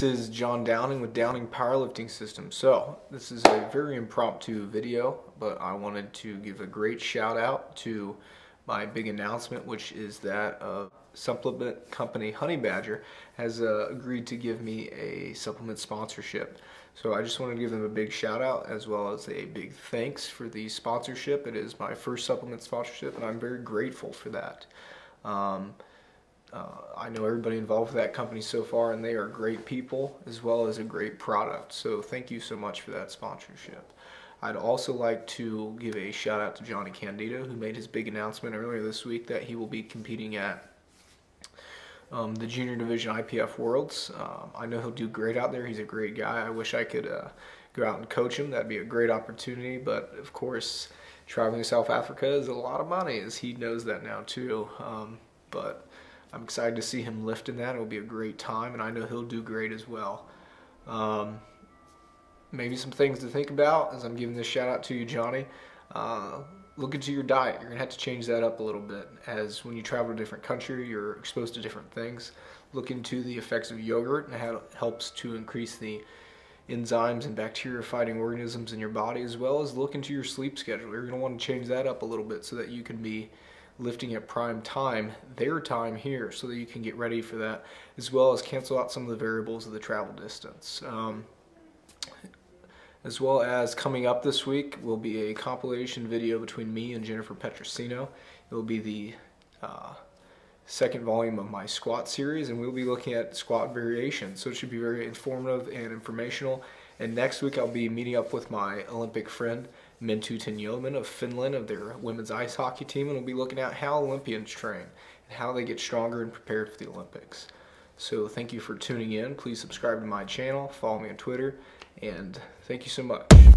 This is John Downing with Downing Powerlifting System. So, this is a very impromptu video, but I wanted to give a great shout out to my big announcement, which is that uh, supplement company Honey Badger has uh, agreed to give me a supplement sponsorship. So I just wanted to give them a big shout out as well as a big thanks for the sponsorship. It is my first supplement sponsorship, and I'm very grateful for that. Um, uh, I know everybody involved with that company so far, and they are great people as well as a great product. So thank you so much for that sponsorship. I'd also like to give a shout out to Jonnie Candito, who made his big announcement earlier this week that he will be competing at um, the Junior Division IPF Worlds. Um, I know he'll do great out there. He's a great guy. I wish I could uh, go out and coach him. That'd be a great opportunity. But of course, traveling to South Africa is a lot of money, as he knows that now too. Um, but I'm excited to see him lift in that. It'll be a great time, and I know he'll do great as well. Um, maybe some things to think about as I'm giving this shout out to you, Jonnie. Uh, look into your diet. You're gonna have to change that up a little bit as when you travel to a different country, you're exposed to different things. Look into the effects of yogurt and how it helps to increase the enzymes and bacteria fighting organisms in your body, as well as look into your sleep schedule. You're gonna wanna change that up a little bit so that you can be lifting at prime time, their time here, so that you can get ready for that, as well as cancel out some of the variables of the travel distance. Um, as well as coming up this week will be a compilation video between me and Jennifer Petrisino. It will be the uh, second volume of my squat series and we'll be looking at squat variations. So it should be very informative and informational. And next week I'll be meeting up with my Olympic friend Minttu Tuominen of Finland of their women's ice hockey team and we'll be looking at how Olympians train and how they get stronger and prepared for the Olympics. So thank you for tuning in. Please subscribe to my channel, follow me on Twitter, and thank you so much.